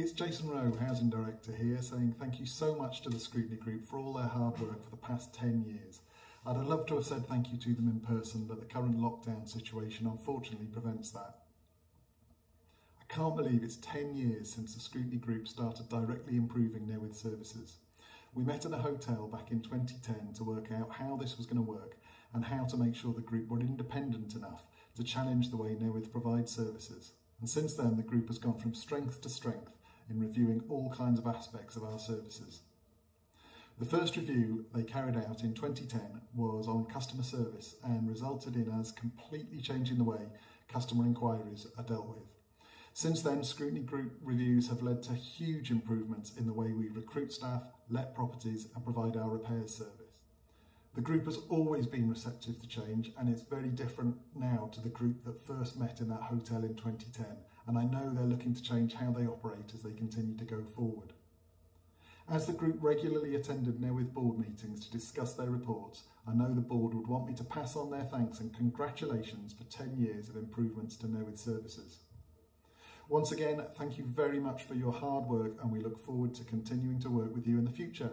It's Jason Rowe, Housing Director here, saying thank you so much to the Scrutiny Group for all their hard work for the past 10 years. I'd have loved to have said thank you to them in person, but the current lockdown situation unfortunately prevents that. I can't believe it's 10 years since the Scrutiny Group started directly improving Newydd services. We met in a hotel back in 2010 to work out how this was going to work and how to make sure the group were independent enough to challenge the way Newydd provides services. And since then, the group has gone from strength to strength in reviewing all kinds of aspects of our services. The first review they carried out in 2010 was on customer service and resulted in us completely changing the way customer inquiries are dealt with. Since then, scrutiny group reviews have led to huge improvements in the way we recruit staff, let properties and provide our repairs service. The group has always been receptive to change and it's very different now to the group that first met in that hotel in 2010 and I know they're looking to change how they operate as they continue to go forward. As the group regularly attended Newydd board meetings to discuss their reports, I know the board would want me to pass on their thanks and congratulations for 10 years of improvements to Newydd services. Once again, thank you very much for your hard work and we look forward to continuing to work with you in the future.